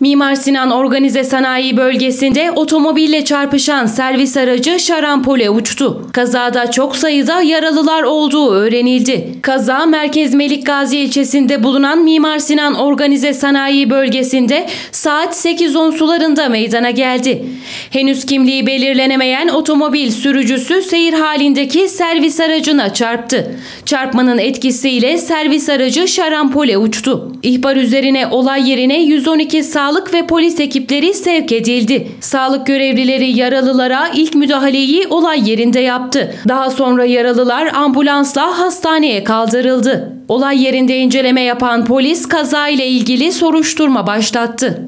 Mimar Sinan Organize Sanayi Bölgesi'nde otomobille çarpışan servis aracı şarampole uçtu. Kazada çok sayıda yaralılar olduğu öğrenildi. Kaza Merkez Melikgazi ilçesinde bulunan Mimar Sinan Organize Sanayi Bölgesi'nde saat 8.10 sularında meydana geldi. Henüz kimliği belirlenemeyen otomobil sürücüsü seyir halindeki servis aracına çarptı. Çarpmanın etkisiyle servis aracı şarampole uçtu. İhbar üzerine olay yerine 112 sağlık ve polis ekipleri sevk edildi. Sağlık görevlileri yaralılara ilk müdahaleyi olay yerinde yaptı. Daha sonra yaralılar ambulansla hastaneye kaldırıldı. Olay yerinde inceleme yapan polis kazayla ilgili soruşturma başlattı.